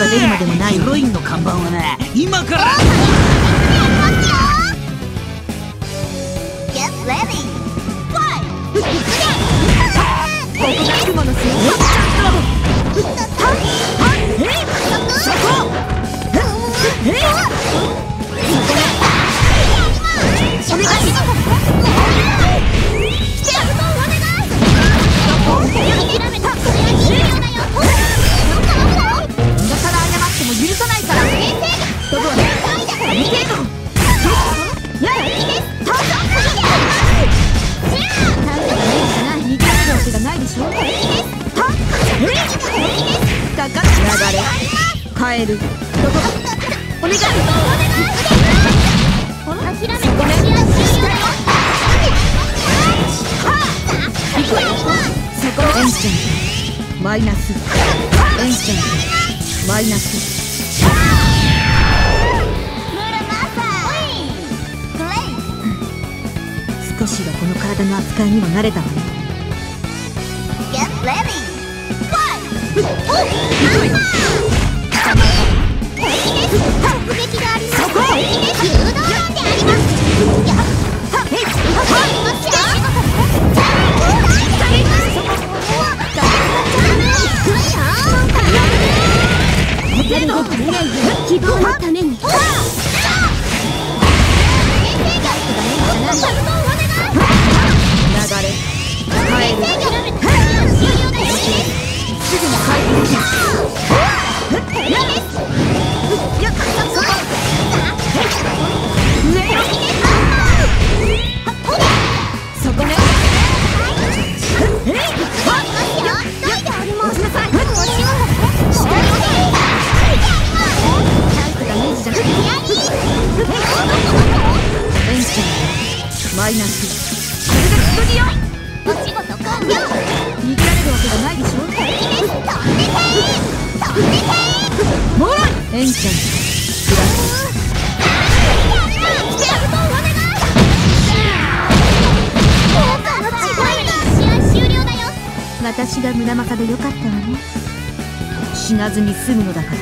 が出るまでもないヒロインの看板はな今から。が雲の巣流れ。カエルどこお願い諦めた試合終了だよ行くわよそこエンシェンマイナスエンシェンマイナスムルマサーグレイ少しはこの体の扱いには慣れ。たわね Get ready! Fight! 突撃がありますそこ。誘導なんでありますやっはっへいはっ希望のためにマイナスそれがきっとによお仕事完了。逃げられるわけがないでしょ飛んでけ飛んでけもろいエンラス私が村正でよかった。わね死なずに済むのだから